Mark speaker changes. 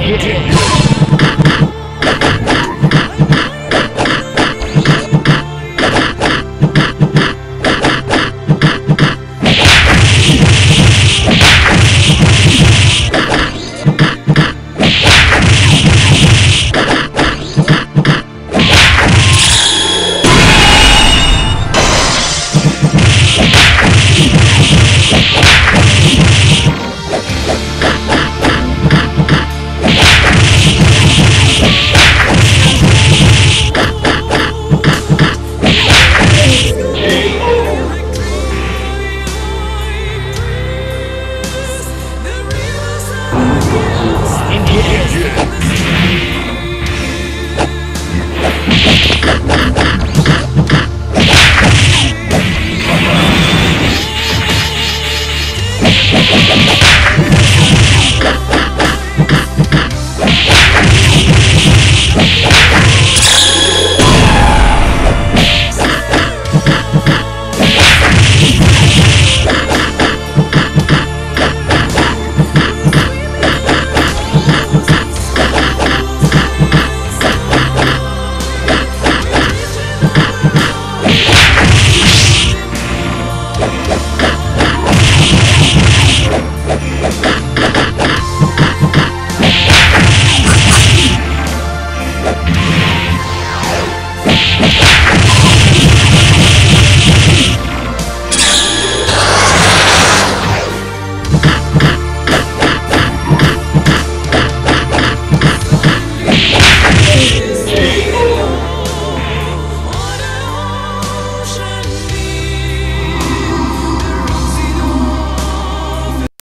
Speaker 1: engine. Ha ha ha!